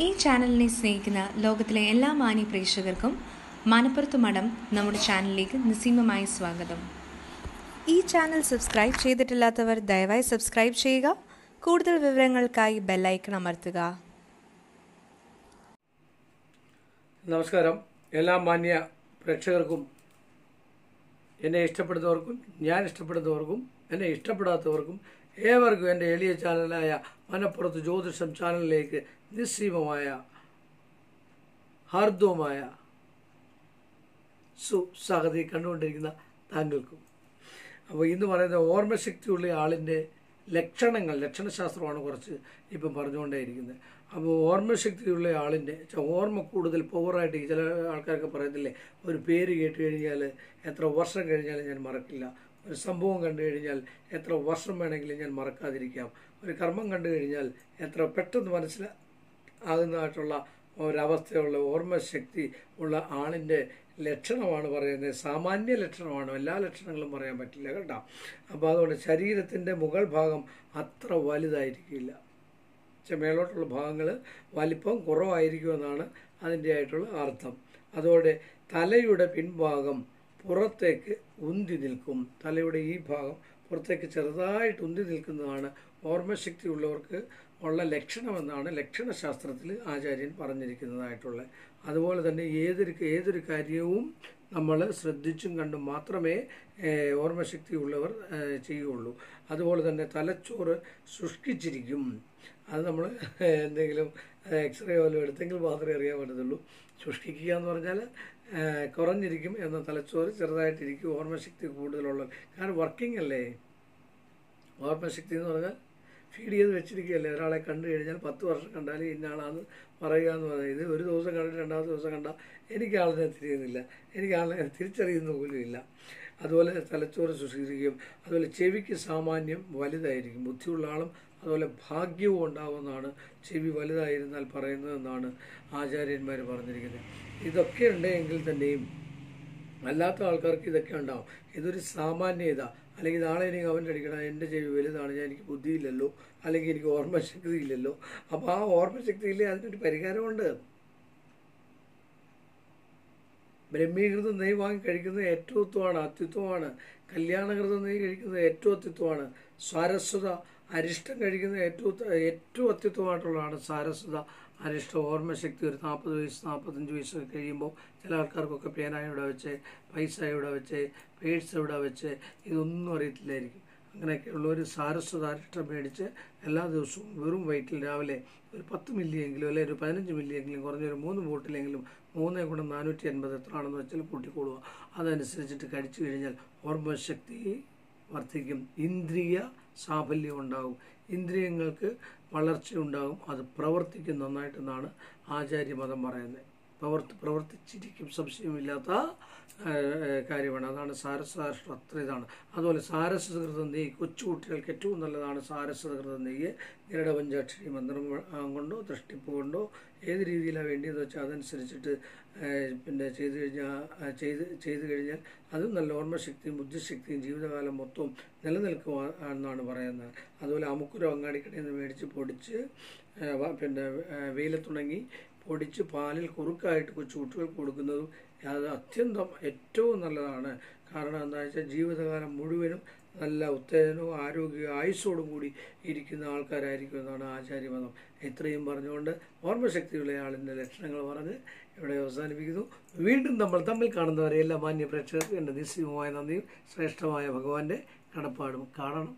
ഈ ചാനലിനെ സ്നേഹിക്കുന്ന ലോകത്തിലെ എല്ലാ മാന്യ പ്രേക്ഷകർക്കും മനപ്പുറത്ത് മഠം നമ്മുടെ ചാനലിലേക്ക് നിസീമമായ സ്വാഗതം. ഈ ചാനൽ സബ്സ്ക്രൈബ് ചെയ്തിട്ടില്ലാത്തവർ ദയവായി സബ്സ്ക്രൈബ് ചെയ്യുക. കൂടുതൽ വിവരങ്ങൾക്കായി ബെല്ലൈക്കൺ അമർത്തുക. നമസ്കാരം. എല്ലാ മാന്യ പ്രേക്ഷകർക്കും എന്നെ ഇഷ്ടപ്പെടുന്നവർക്കും ഞാൻ ഇഷ്ടപ്പെടുന്നവർക്കും എന്നെ ഇഷ്ടപ്പെടാത്തവർക്കും ഏവർക്കും എന്റെ എളിയ ചാനലായ മനപ്പുറത്ത് ജ്യോതിഷം ചാനലിലേക്ക് നിസ്സീമമായ ഹാർദവുമായ സുസ്വാഗതി കണ്ടുകൊണ്ടിരിക്കുന്ന താങ്കൾക്കും. അപ്പോൾ ഇന്ന് പറയുന്ന ഓർമ്മശക്തിയുള്ള ആളിന്റെ ലക്ഷണങ്ങൾ ലക്ഷണശാസ്ത്രമാണ് കുറച്ച് ഇപ്പം പറഞ്ഞുകൊണ്ടേയിരിക്കുന്നത്. അപ്പോൾ ഓർമ്മശക്തിയുള്ള ആളിന്റെ ഓർമ്മ കൂടുതൽ പവറായിട്ട് ചില ആൾക്കാരൊക്കെ പറയത്തില്ലേ? ഒരു പേര് കേട്ട് കഴിഞ്ഞാൽ എത്ര വർഷം കഴിഞ്ഞാലും ഞാൻ മറക്കില്ല. ഒരു സംഭവം കണ്ടു കഴിഞ്ഞാൽ എത്ര വർഷം വേണമെങ്കിലും ഞാൻ മറക്കാതിരിക്കാം. ഒരു കർമ്മം കണ്ടു കഴിഞ്ഞാൽ എത്ര പെട്ടെന്ന് മനസ്സിലാകുന്നതായിട്ടുള്ള ഒരവസ്ഥയുള്ള ഓർമ്മശക്തി ഉള്ള ആളിന്റെ ലക്ഷണമാണ് പറയുന്നത്. സാമാന്യ ലക്ഷണമാണ്. എല്ലാ ലക്ഷണങ്ങളും പറയാൻ പറ്റില്ല കേട്ടോ. അപ്പോൾ അതുകൊണ്ട് ശരീരത്തിന്റെ മുകൾ ഭാഗം അത്ര വലുതായിരിക്കില്ല. പക്ഷെ മേലോട്ടുള്ള ഭാഗങ്ങൾ വലിപ്പം കുറവായിരിക്കുമെന്നാണ് അതിന്റെ ആയിട്ടുള്ള അർത്ഥം. അതോടെ തലയുടെ പിൻഭാഗം പുറത്തേക്ക് ഉന്തി നിൽക്കും. തലയുടെ ഈ ഭാഗം പുറത്തേക്ക് ചെറുതായിട്ട് ഉന്തി നിൽക്കുന്നതാണ് ഓർമ്മശക്തി ഉള്ളവർക്ക് ഉള്ള ലക്ഷണമെന്നാണ് ലക്ഷണശാസ്ത്രത്തിൽ ആചാര്യൻ പറഞ്ഞിരിക്കുന്നതായിട്ടുള്ളത് അതുപോലെ തന്നെ ഏതൊരു ഏതൊരു കാര്യവും നമ്മൾ ശ്രദ്ധിച്ചും കണ്ടും മാത്രമേ ഓർമ്മശക്തി ഉള്ളവർ ചെയ്യുള്ളൂ. അതുപോലെ തന്നെ തലച്ചോറ് ശുഷ്കിച്ചിരിക്കും. അത് നമ്മൾ എന്തെങ്കിലും എക്സ്റേ പോലും എടുത്തെങ്കിൽ മാത്രമേ അറിയാൻ പറ്റത്തുള്ളൂ. ശുഷ്കിക്കുക എന്ന് പറഞ്ഞാൽ കുറഞ്ഞിരിക്കും എന്ന തലച്ചോറ് ചെറുതായിട്ടിരിക്കും ഓർമ്മശക്തി കൂടുതലുള്ള കാരണം വർക്കിംഗ് അല്ലേ? ഓർമ്മശക്തി എന്ന് പറഞ്ഞാൽ ഫീഡ് ചെയ്ത് വെച്ചിരിക്കുകയല്ലേ. ഒരാളെ കണ്ടു കഴിഞ്ഞാൽ പത്ത് വർഷം കണ്ടാൽ ഇന്ന ആളാന്ന് പറയുക എന്ന് പറയുന്നത്. ഇത് ഒരു ദിവസം കണ്ടിട്ട് രണ്ടാമത്തെ ദിവസം കണ്ടാൽ എനിക്ക് ആളിനെ തിരിയുന്നില്ല എനിക്ക് ആളിനെ തിരിച്ചറിയുന്ന പോലും ഇല്ല. അതുപോലെ തലച്ചോറ് ശുശ്രൂഷിക്കും. അതുപോലെ ചെവിക്ക് സാമാന്യം വലുതായിരിക്കും. ബുദ്ധിയുള്ള ആളും അതുപോലെ ഭാഗ്യവും ഉണ്ടാവുമെന്നാണ് ചെവി വലുതായിരുന്നാൽ പറയുന്നതെന്നാണ് ആചാര്യന്മാർ പറഞ്ഞിരിക്കുന്നത്. ഇതൊക്കെ ഉണ്ടെങ്കിൽ തന്നെയും അല്ലാത്ത ആൾക്കാർക്ക് ഇതൊക്കെ ഉണ്ടാവും. ഇതൊരു സാമാന്യത. അല്ലെങ്കിൽ നാളെ എനിക്ക് അവന്റെ അടിക്കണം എന്റെ ചെവി വലുതാണ് ഞാൻ എനിക്ക് ബുദ്ധിയില്ലല്ലോ അല്ലെങ്കിൽ എനിക്ക് ഓർമ്മശക്തി ഇല്ലല്ലോ അപ്പോൾ ആ ഓർമ്മശക്തി ഇല്ലേ അതിനൊരു പരിഹാരമുണ്ട്. ബ്രഹ്മീകൃതം നെയ് വാങ്ങി കഴിക്കുന്നത് ഏറ്റവും ഉത്തമമാണ് അത്യുത്വമാണ് കല്യാണകൃതം നെയ് കഴിക്കുന്നത് ഏറ്റവും അത്യുത്വമാണ് സാരസ്വത അരിഷ്ടം കഴിക്കുന്ന ഏറ്റവും ഏറ്റവും അത്യുത്തമായിട്ടുള്ളതാണ് സാരസ്വത അരിഷ്ടം. ഓർമ്മശക്തി ഒരു നാൽപ്പത് വയസ്സ് നാൽപ്പത്തഞ്ച് വയസ്സൊക്കെ കഴിയുമ്പോൾ ചില ആൾക്കാർക്കൊക്കെ പേന ഇവിടെ വെച്ച് പൈസ ഇവിടെ വെച്ച് പേഴ്സ് ഇവിടെ വെച്ച് ഇതൊന്നും അറിയത്തില്ലായിരിക്കും. അങ്ങനെയൊക്കെയുള്ളവർ സാരസ്വത അരിഷ്ടം മേടിച്ച് എല്ലാ ദിവസവും വെറും വയറ്റിൽ രാവിലെ ഒരു പത്ത് മില്ലിയെങ്കിലും അല്ലെങ്കിൽ ഒരു പതിനഞ്ച് മില്ലിയെങ്കിലും കുറഞ്ഞൊരു മൂന്ന് ബോട്ടിലെങ്കിലും മൂന്നേ ഗുണം നാനൂറ്റി അൻപത് എത്രയാണെന്ന് വെച്ചാൽ കൂട്ടിക്കൊള്ളുക. അതനുസരിച്ചിട്ട് കഴിച്ചു കഴിഞ്ഞാൽ ഓർമ്മശക്തി വർദ്ധിക്കും. ഇന്ദ്രിയ സാഫല്യം ഉണ്ടാകും. ഇന്ദ്രിയങ്ങൾക്ക് വളർച്ച ഉണ്ടാകും. അത് പ്രവർത്തിക്കും നന്നായിട്ടെന്നാണ് ആചാര്യമതം പറയുന്നത്. പ്രവർത്തി പ്രവർത്തിച്ചിരിക്കും. സംശയമില്ലാത്ത കാര്യമാണ്. അതാണ് സാരസ്വരാഷ്ട്രം അത്ര ഇതാണ് അതുപോലെ സാരസ്വതകൃതം നെയ്യ് കൊച്ചുകുട്ടികൾക്ക് ഏറ്റവും നല്ലതാണ്. സാരസ്വതകൃതം നെയ്യ് ഗരുഡപഞ്ചാക്ഷരി മന്ത്രം കൊണ്ടോ ദൃഷ്ടിപ്പ് കൊണ്ടോ ഏത് രീതിയിലാണ് വേണ്ടിയെന്ന് വെച്ചാൽ അതനുസരിച്ചിട്ട് പിന്നെ ചെയ്തു കഴിഞ്ഞാൽ ചെയ്ത് ചെയ്ത് കഴിഞ്ഞാൽ അതും നല്ല ഓർമ്മശക്തിയും ബുദ്ധിശക്തിയും ജീവിതകാലം മൊത്തവും നിലനിൽക്കുക എന്നാണ് പറയുന്നത്. അതുപോലെ അമുക്കുരം അങ്ങാടിക്കടയിൽ നിന്ന് മേടിച്ച് പൊടിച്ച് പിന്നെ വെയിലത്തുണങ്ങി പൊടിച്ച് പാലിൽ കുറുക്കായിട്ട് കൊച്ചു കുട്ടികൾക്ക് കൊടുക്കുന്നതും അത് അത്യന്തം ഏറ്റവും നല്ലതാണ്. കാരണം എന്താ വെച്ചാൽ ജീവിതകാലം മുഴുവനും നല്ല ഉത്തേജനവും ആരോഗ്യവും ആയുസ്സോടും കൂടി ഇരിക്കുന്ന ആൾക്കാരായിരിക്കും എന്നാണ് ആചാര്യമതം ഇത്രയും പറഞ്ഞുകൊണ്ട് ഓർമ്മശക്തിയുള്ള ആളിന്റെ ലക്ഷണങ്ങൾ പറഞ്ഞ് ഇവിടെ അവസാനിപ്പിക്കുന്നു. വീണ്ടും നമ്മൾ തമ്മിൽ കാണുന്നവരെ എല്ലാ മാന്യ പ്രേക്ഷകർക്കും എന്റെ നിസ്സീമമായ നന്ദിയും ശ്രേഷ്ഠമായ ഭഗവാന്റെ കടപ്പാടും കാണണം.